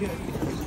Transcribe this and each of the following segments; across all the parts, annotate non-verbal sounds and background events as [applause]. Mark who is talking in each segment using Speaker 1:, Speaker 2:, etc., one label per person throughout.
Speaker 1: Yeah. [laughs]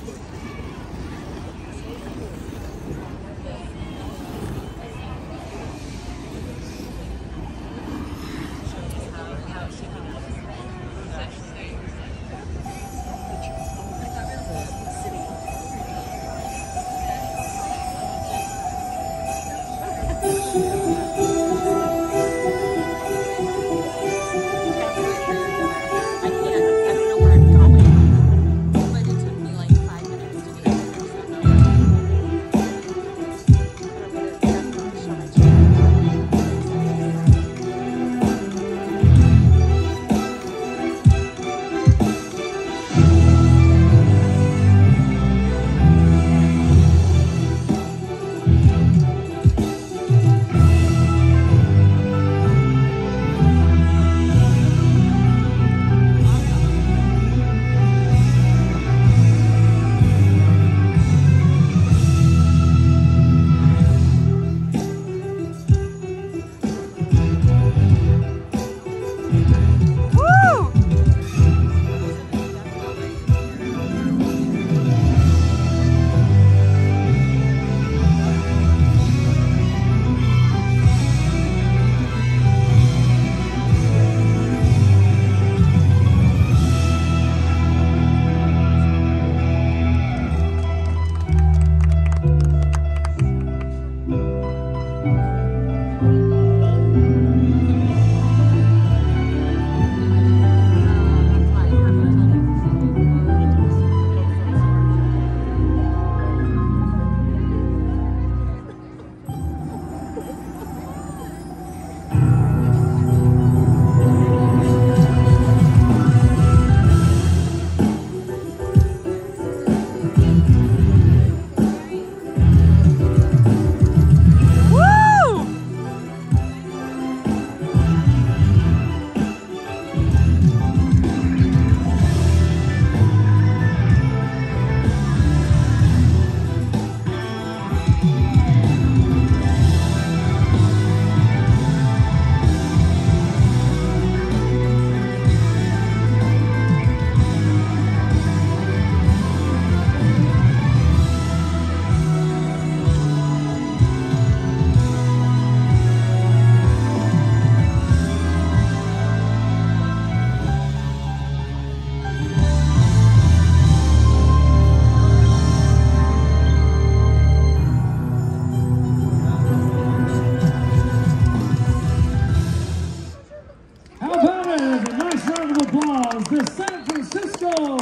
Speaker 2: from San Francisco,